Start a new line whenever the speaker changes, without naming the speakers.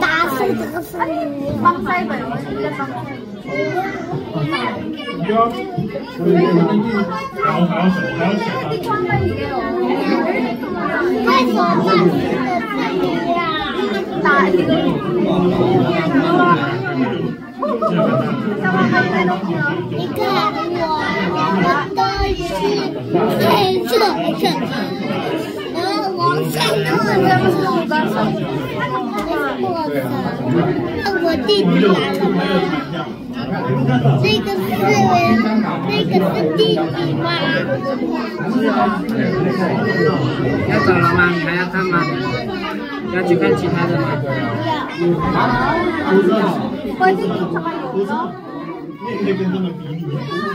打死打死！
放三百，我
这个放三百。哥，
我给你。好好好，
打一个。
一个，我的是黑色的。我弟弟来了。这个是这个是弟弟吗？
要走了吗？你还要看吗？要去看其他的。吗？
我？那边么，
不。